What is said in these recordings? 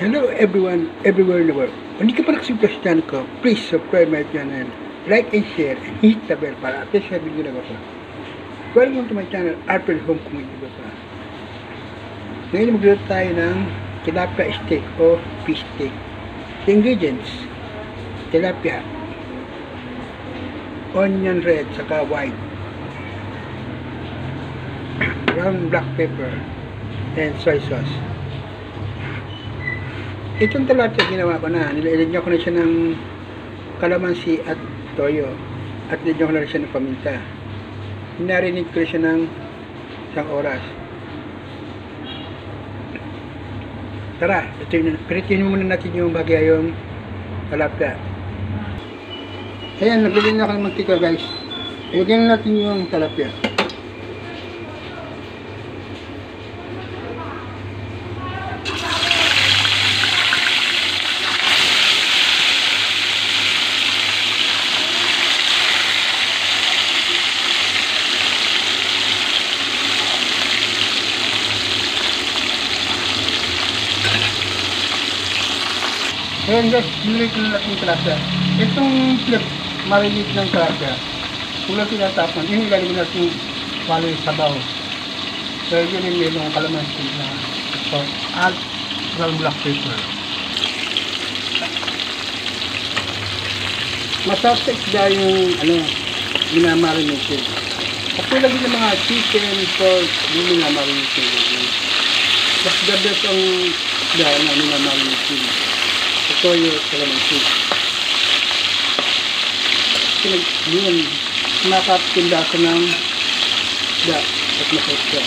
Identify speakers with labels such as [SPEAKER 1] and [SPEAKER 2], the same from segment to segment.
[SPEAKER 1] Hello everyone, everywhere in the world. Kung hindi ka pa nakasubscribe sa ko, please subscribe my channel, like and share, and hit the bell para update sa video na ko. Welcome to my channel, Arthur Home Community ko sa. Ngayon magluto tayo ng tilapia steak o fish steak. The ingredients, tilapia, onion red, saka white, brown black pepper, and soy sauce. Itong tilapia ginawa ko na, nilagyan ko na siya ng kalamansi at toyo at nilagyan ko na siya ng paminta. Hinarinig ko siya ng isang oras. Tara, ito yun. Piritin muna natin yung bagay yung tilapia. Ayan, nagbili na ako ng mantika guys. Ilagyan na natin yung tilapia. Ayan guys, nilit na natin yung tilapia. Itong flip, marilit ng tilapia. Kung lang tinatapon, yun ilalagay natin palo yung sabaw. So yun yung may mga kalamansi na ito. At brown black. Masarap sa isda yung ano, minamarinate. Katulad din ng mga chicken, pork, yung minamarinate. Mas the best ang isda na minamarinate ito yung kalamansi. Pinag, yun, nakapinda ko ng da at masarap siya.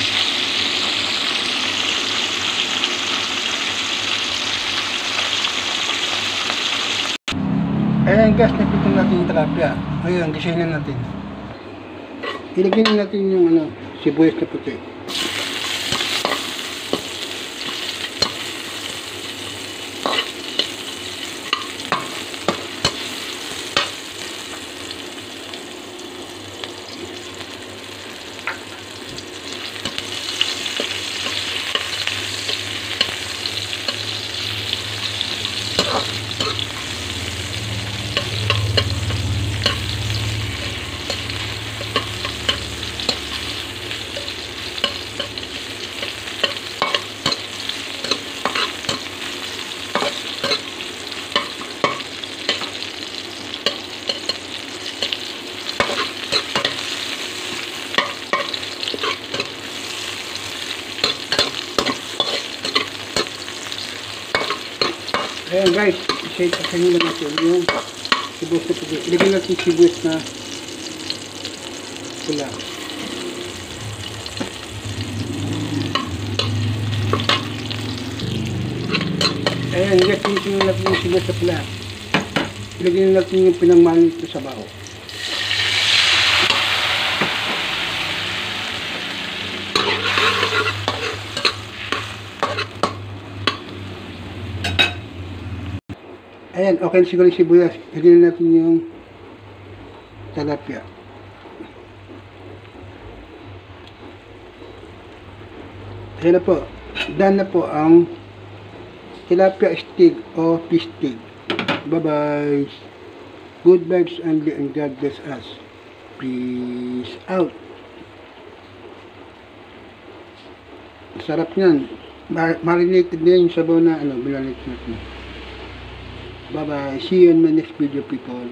[SPEAKER 1] Ayan guys, napitong natin yung tilapia. Ngayon, gisahin natin. Ilagyan natin yung ano, sibuyas na puti. Huh? Ayan guys, i-shade pa kanila natin yung sibuyas na puti. Ilagyan natin sibuyas na pula. Ayan ilagyan natin yung sibuyas na pula. Ilagyan natin yung pinangmanin ito sa bao. Ayan, okay na siguro yung sibuyas. Lagyan na natin yung tilapia. Ayan na po. Done na po ang tilapia steak o fish steak. Bye-bye. Good vibes only and God bless us. Peace out. Sarap niyan. Mar marinated na yung sabaw na ano, bilanit natin. Bye bye. See you in my next video, people.